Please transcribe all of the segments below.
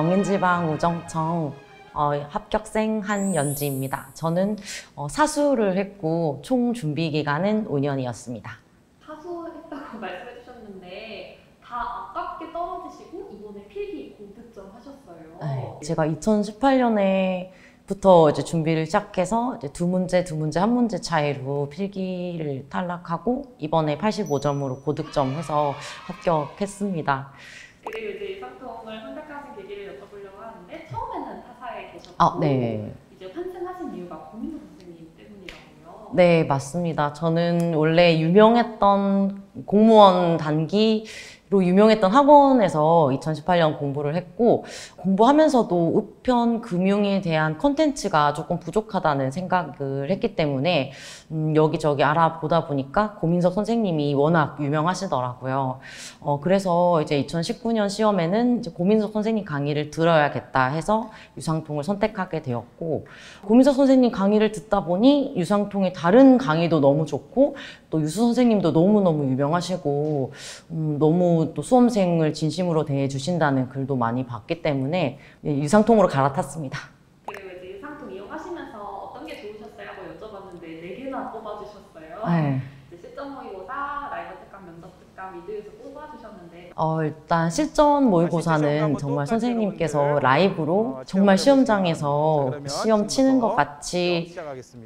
경인지방우정청 어, 합격생 한연지입니다. 저는 어, 사수를 했고 총 준비 기간은 5년이었습니다. 사수했다고 말씀해 주셨는데 다 아깝게 떨어지시고 이번에 필기 고득점 하셨어요. 네, 제가 2018년에 부터 이제 준비를 시작해서 이제 두 문제, 두 문제, 한 문제 차이로 필기를 탈락하고 이번에 85점으로 고득점해서 합격했습니다. 그리고 이제 유상통을 아, 네. 이제 환승하신 이유가 고민도 선생님 때문이라고요. 네, 맞습니다. 저는 원래 유명했던 공무원 단기 로 유명했던 학원에서 2018년 공부를 했고, 공부하면서도 우편 금융에 대한 컨텐츠가 조금 부족하다는 생각을 했기 때문에, 음, 여기저기 알아보다 보니까 고민석 선생님이 워낙 유명하시더라고요. 어, 그래서 이제 2019년 시험에는 이제 고민석 선생님 강의를 들어야겠다 해서 유상통을 선택하게 되었고, 고민석 선생님 강의를 듣다 보니 유상통의 다른 강의도 너무 좋고, 또 유수 선생님도 너무너무 유명하시고, 음, 너무 또 수험생을 진심으로 대해 주신다는 글도 많이 봤기 때문에 예, 유상통으로 갈아탔습니다. 이제 유상통 이용하시면서 어떤 게 좋으셨어요? 하고 여쭤봤는데 네 개나 뽑아주셨어요. 네. 실전 모의고사, 라이브 특강, 면접 특강, with 유수 뽑아주셨는데. 어, 일단 실전 모의고사는 정말 선생님께서 라이브로 정말 시험장에서 시험 치는 것 같이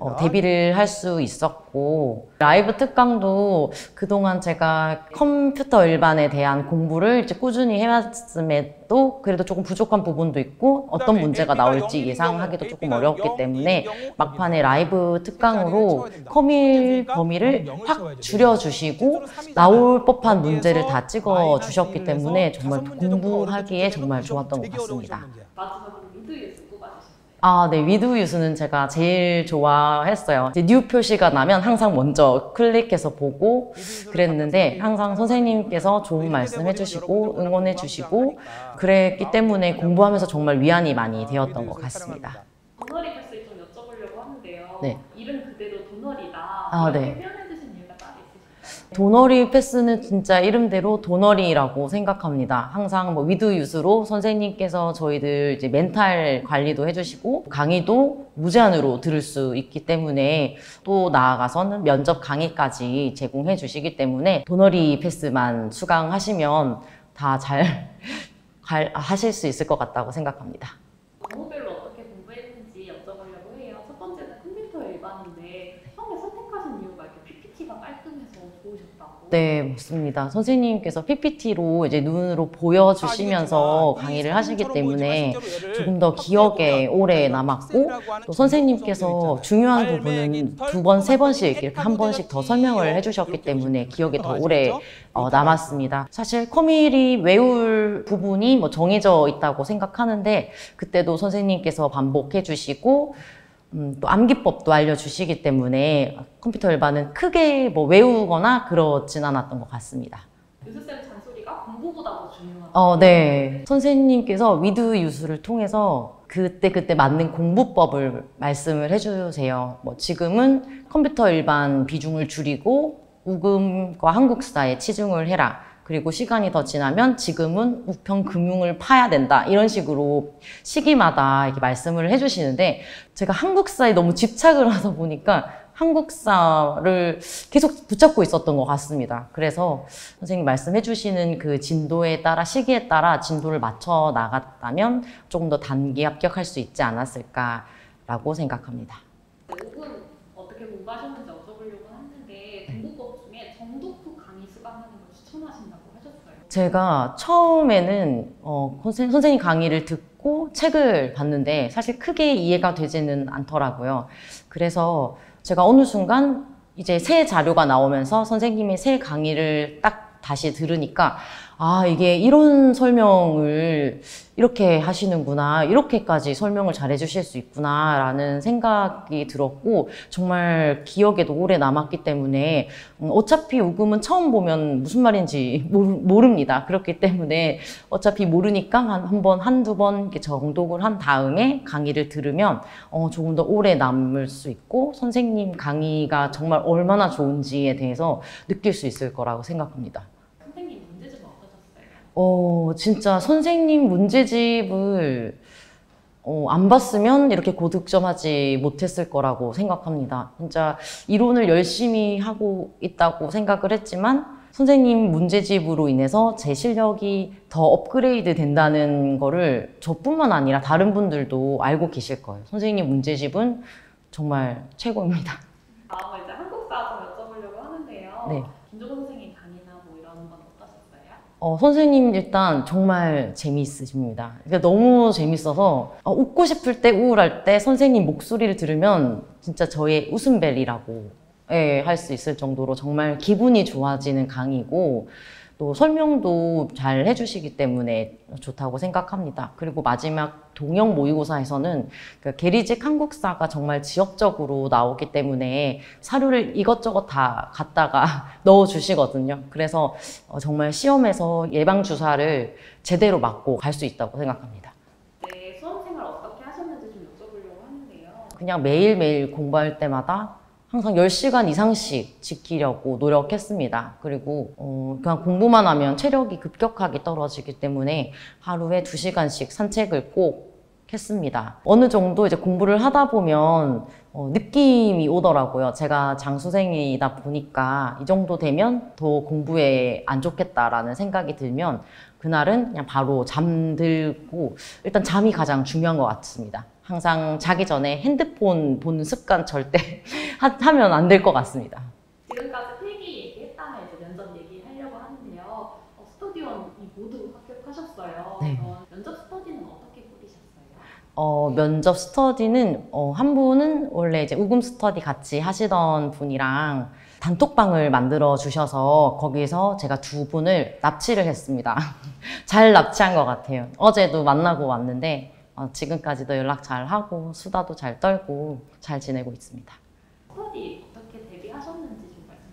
어, 대비를 할 수 있었고 라이브 특강도 그동안 제가 컴퓨터 일반에 대한 공부를 이제 꾸준히 해왔음에도 그래도 조금 부족한 부분도 있고 어떤 문제가 나올지 예상하기도 조금 어려웠기 때문에 막판에 라이브 특강으로 컴일 범위를 확 줄여주시고 나올 법한 문제를 다 찍어 주셨기 때문에 정말 공부하기에 정말 좋았던 것 같습니다. 아, 네. with 유수는 제가 제일 좋아했어요. new 표시가 나면 항상 먼저 클릭해서 보고 그랬는데 항상 선생님께서 좋은 말씀 해주시고 응원해 주시고 그랬기 때문에 공부하면서 정말 위안이 많이 되었던 것 같습니다. don't worry 패스 좀 여쭤보려고 하는데요. 네. 이름 그대로 don't worry다. 아, 네. don't worry 패스는 진짜 이름대로 don't worry라고 생각합니다. 항상 뭐 with 유수로 선생님께서 저희들 이제 멘탈 관리도 해주시고 강의도 무제한으로 들을 수 있기 때문에 또 나아가서는 면접 강의까지 제공해 주시기 때문에 don't worry 패스만 수강하시면 다 잘 하실 수 있을 것 같다고 생각합니다. 과목별로 어떻게 공부했는지 여쭤보려고 해요. 첫 번째는 컴퓨터 일반인데 처음에 선택하신 이유가 이렇게 PPT가 깔끔해서 좋으셨다고. 네, 맞습니다. 선생님께서 PPT로 이제 눈으로 보여주시면서 강의를 하시기 때문에 조금 더 기억에 오래 남았고 또 선생님께서 중요한 부분은 두 번, 세 번씩 이렇게 한 번씩 더 설명을 해주셨기 때문에 기억에 더 오래 어, 남았습니다. 사실 컴일이 외울 부분이 뭐 정해져 있다고 생각하는데 그때도 선생님께서 반복해 주시고 음, 또 암기법도 알려주시기 때문에 컴퓨터 일반은 크게 뭐 외우거나 그렇진 않았던 것 같습니다. 유수쌤 잔소리가 공부보다 더 중요하다. 어, 네. 선생님께서 with 유수를 통해서 그때 그때 맞는 공부법을 말씀을 해주세요. 뭐 지금은 컴퓨터 일반 비중을 줄이고 우금과 한국사에 치중을 해라. 그리고 시간이 더 지나면 지금은 우편 금융을 파야 된다. 이런 식으로 시기마다 이렇게 말씀을 해주시는데 제가 한국사에 너무 집착을 하다 보니까 한국사를 계속 붙잡고 있었던 것 같습니다. 그래서 선생님 말씀해 주시는 그 진도에 따라 시기에 따라 진도를 맞춰 나갔다면 조금 더 단기 합격할 수 있지 않았을까라고 생각합니다. 오분 어떻게 공부하셨는지 여쭤보려고 하는데 공부법 중에 정독후 강의 수강하는 걸 추천하신다고 하셨어요. 제가 처음에는 어, 선생- 선생님 강의를 듣고 책을 봤는데 사실 크게 이해가 되지는 않더라고요. 그래서 제가 어느 순간 이제 새 자료가 나오면서 선생님의 새 강의를 딱 다시 들으니까 아, 이게 이런 설명을 이렇게 하시는구나, 이렇게까지 설명을 잘 해주실 수 있구나, 라는 생각이 들었고, 정말 기억에도 오래 남았기 때문에, 음, 어차피 우금은 처음 보면 무슨 말인지 모릅니다. 그렇기 때문에 어차피 모르니까 한, 한 번, 한두 번 정독을 한 다음에 강의를 들으면, 어, 조금 더 오래 남을 수 있고, 선생님 강의가 정말 얼마나 좋은지에 대해서 느낄 수 있을 거라고 생각합니다. 어, 진짜 선생님 문제집을 어, 안 봤으면 이렇게 고득점하지 못했을 거라고 생각합니다. 진짜 이론을 열심히 하고 있다고 생각을 했지만 선생님 문제집으로 인해서 제 실력이 더 업그레이드 된다는 거를 저뿐만 아니라 다른 분들도 알고 계실 거예요. 선생님 문제집은 정말 최고입니다. 다음은 이제 한국사 좀 여쭤보려고 하는데요. 네. 김종건 선생님 강의나 뭐 이런 건 어, 선생님 일단 정말 재미있으십니다. 그러니까 너무 재밌어서 어, 웃고 싶을 때 우울할 때 선생님 목소리를 들으면 진짜 저의 웃음벨이라고 예, 할 수 있을 정도로 정말 기분이 좋아지는 강의고 또 설명도 잘 해주시기 때문에 좋다고 생각합니다. 그리고 마지막 동영 모의고사에서는 그 계리직 한국사가 정말 지역적으로 나오기 때문에 사료를 이것저것 다 갖다가 넣어주시거든요. 그래서 어, 정말 시험에서 예방주사를 제대로 맞고 갈 수 있다고 생각합니다. 네, 수험생활 어떻게 하셨는지 좀 여쭤보려고 하는데요. 그냥 매일매일 공부할 때마다 항상 10시간 이상씩 지키려고 노력했습니다. 그리고 어, 그냥 공부만 하면 체력이 급격하게 떨어지기 때문에 하루에 2시간씩 산책을 꼭 했습니다. 어느 정도 이제 공부를 하다 보면 어, 느낌이 오더라고요. 제가 장수생이다 보니까 이 정도 되면 더 공부에 안 좋겠다라는 생각이 들면 그날은 그냥 바로 잠들고 일단 잠이 가장 중요한 것 같습니다. 항상 자기 전에 핸드폰 보는 습관 절대 하, 하면 안 될 것 같습니다. 지금까지 필기 얘기했다면 이제 면접 얘기하려고 하는데요. 어, 스터디원이 모두 합격하셨어요. 네. 어, 면접 스터디는 어떻게 꾸리셨어요? 어, 면접 스터디는 어, 한 분은 원래 이제 우금 스터디 같이 하시던 분이랑 단톡방을 만들어 주셔서 거기서 제가 두 분을 납치를 했습니다. 잘 납치한 것 같아요. 어제도 만나고 왔는데 어, 지금까지도 연락 잘 하고 수다도 잘 떨고 잘 지내고 있습니다. 스터디 어떻게 데뷔하셨는지 좀 말씀.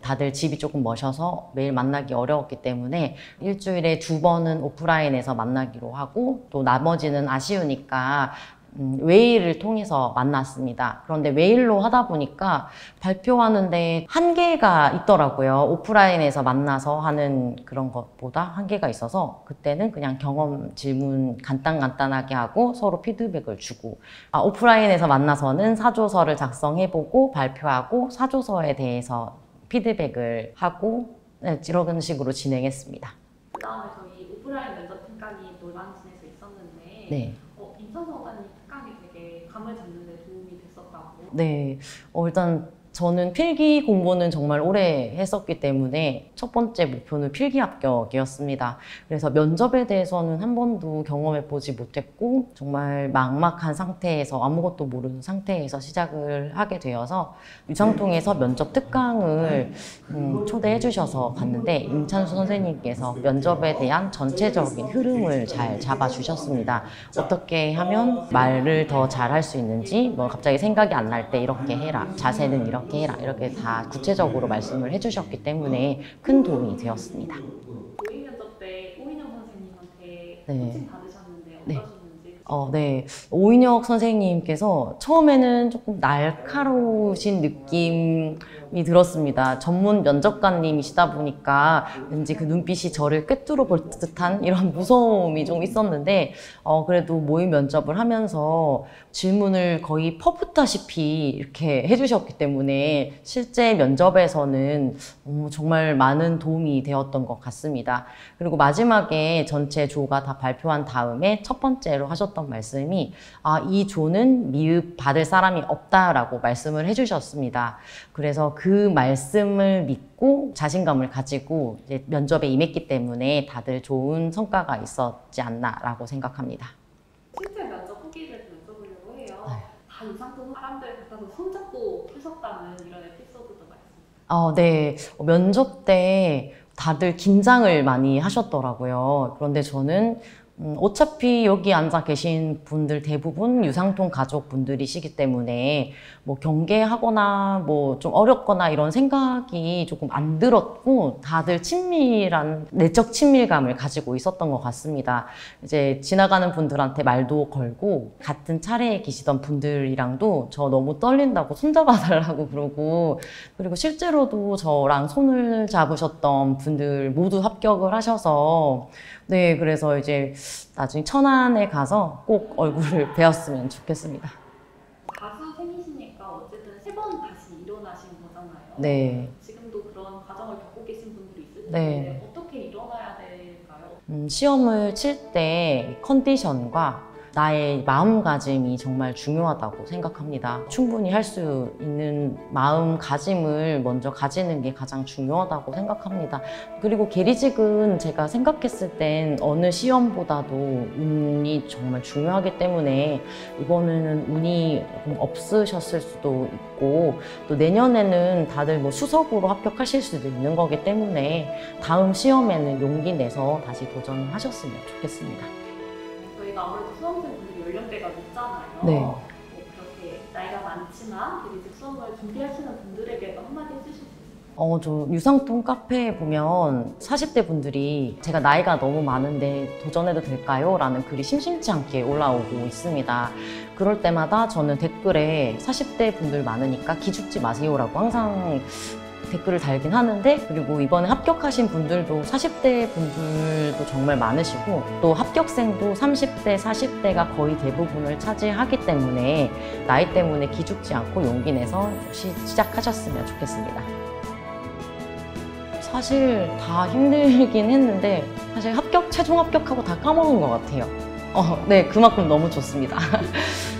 다들 집이 조금 머셔서 매일 만나기 어려웠기 때문에 일주일에 두 번은 오프라인에서 만나기로 하고 또 나머지는 아쉬우니까 음, 웨일을 통해서 만났습니다. 그런데 웨일로 하다 보니까 발표하는데 한계가 있더라고요. 오프라인에서 만나서 하는 그런 것보다 한계가 있어서 그때는 그냥 경험 질문 간단간단하게 하고 서로 피드백을 주고 아, 오프라인에서 만나서는 사조서를 작성해보고 발표하고 사조서에 대해서 피드백을 하고 네, 이런 식으로 진행했습니다. 그 다음에 저희 오프라인 면접 특강이 노란진에서 있었는데 네. 어, 임찬수 원장님 특강이 되게 감을 잡는 데 도움이 됐었다고 네. 어, 일단 저는 필기 공부는 정말 오래 했었기 때문에 첫 번째 목표는 필기 합격이었습니다. 그래서 면접에 대해서는 한 번도 경험해 보지 못했고 정말 막막한 상태에서 아무것도 모르는 상태에서 시작을 하게 되어서 유상통에서 면접 특강을 음, 초대해 주셔서 갔는데 임찬수 선생님께서 면접에 대한 전체적인 흐름을 잘 잡아 주셨습니다. 어떻게 하면 말을 더 잘할 수 있는지 뭐 갑자기 생각이 안 날 때 이렇게 해라 자세는 이렇게 해라 이렇게 다 구체적으로 말씀을 해주셨기 때문에 큰 도움이 되었습니다. 면접 때 오인영 선생님한테 네. 코칭 받으셨는데 네. 어떠셨는지 어, 네. 오인혁 선생님께서 처음에는 조금 날카로우신 느낌 이 들었습니다. 전문 면접관님이시다 보니까 왠지 그 눈빛이 저를 꿰뚫어 볼 듯한 이런 무서움이 좀 있었는데, 어, 그래도 모의 면접을 하면서 질문을 거의 퍼붓다시피 이렇게 해주셨기 때문에 실제 면접에서는 어, 정말 많은 도움이 되었던 것 같습니다. 그리고 마지막에 전체 조가 다 발표한 다음에 첫 번째로 하셨던 말씀이 아, 이 조는 미흡 받을 사람이 없다라고 말씀을 해주셨습니다. 그래서 그 말씀을 믿고 자신감을 가지고 면접에 임했기 때문에 다들 좋은 성과가 있었지 않나라고 생각합니다. 실제 면접 후기를 좀 여쭤보려고 해요. 네. 다 이상도 사람들 같아서 손잡고 하셨다는 이런 에피소드도 말씀. 어, 네. 어, 면접 때 다들 긴장을 많이 하셨더라고요. 그런데 저는 음, 어차피 여기 앉아 계신 분들 대부분 유상통 가족 분들이시기 때문에 뭐 경계하거나 뭐 좀 어렵거나 이런 생각이 조금 안 들었고 다들 친밀한 내적 친밀감을 가지고 있었던 것 같습니다. 이제 지나가는 분들한테 말도 걸고 같은 차례에 계시던 분들이랑도 저 너무 떨린다고 손잡아달라고 그러고 그리고 실제로도 저랑 손을 잡으셨던 분들 모두 합격을 하셔서 네 그래서 이제 나중에 천안에 가서 꼭 얼굴을 뵈었으면 좋겠습니다. 가수 생이시니까 어쨌든 세 번 다시 일어나신 거잖아요. 네. 지금도 그런 과정을 겪고 계신 분들이 있을 텐데 네. 어떻게 일어나야 될까요? 음, 시험을 칠 때 컨디션과 나의 마음가짐이 정말 중요하다고 생각합니다. 충분히 할 수 있는 마음가짐을 먼저 가지는 게 가장 중요하다고 생각합니다. 그리고 계리직은 제가 생각했을 땐 어느 시험보다도 운이 정말 중요하기 때문에 이번에는 운이 없으셨을 수도 있고 또 내년에는 다들 뭐 수석으로 합격하실 수도 있는 거기 때문에 다음 시험에는 용기 내서 다시 도전하셨으면 좋겠습니다. 저희가 아무래도 수험생분들이 연령대가 높잖아요. 네. 뭐 그렇게 나이가 많지만 대리직 수험을 준비하시는 분들에게도 한마디 해주실 수? 어, 저 유상통 카페에 보면 40대 분들이 제가 나이가 너무 많은데 도전해도 될까요? 라는 글이 심심치 않게 올라오고 있습니다. 그럴 때마다 저는 댓글에 40대 분들 많으니까 기죽지 마세요라고 항상 댓글을 달긴 하는데 그리고 이번에 합격하신 분들도 40대 분들도 정말 많으시고 또 합격생도 30대, 40대가 거의 대부분을 차지하기 때문에 나이 때문에 기죽지 않고 용기 내서 시, 시작하셨으면 좋겠습니다. 사실 다 힘들긴 했는데 사실 합격 최종 합격하고 다 까먹은 것 같아요. 어, 네 그만큼 너무 좋습니다.